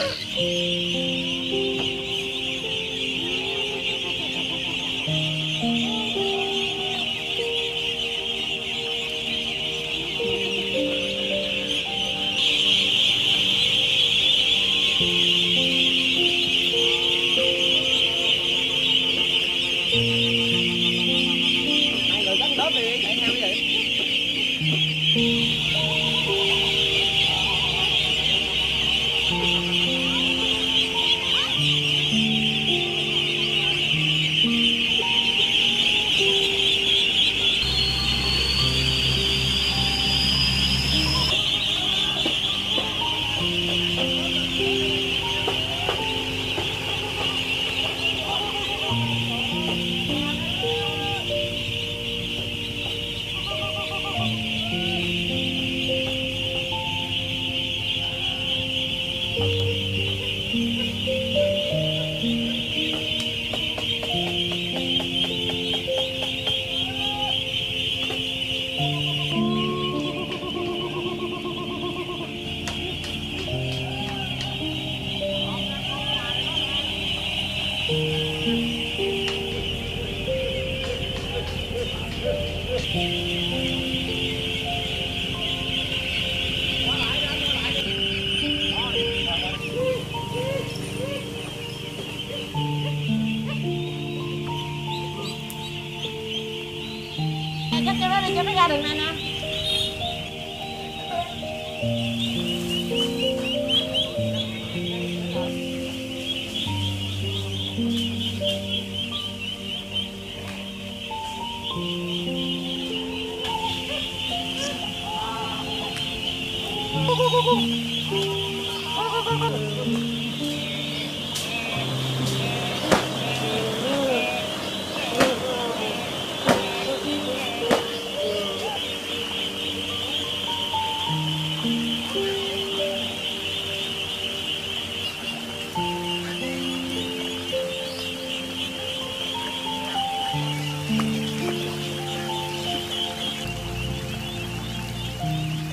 Oh, 等妈妈。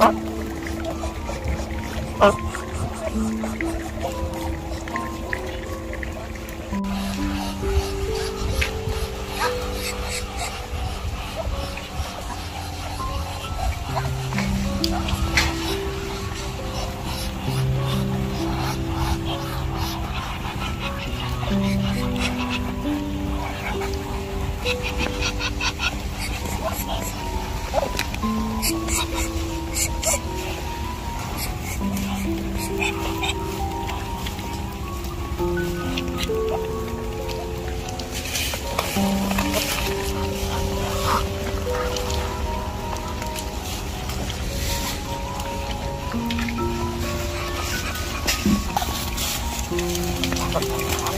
Oh. かかった。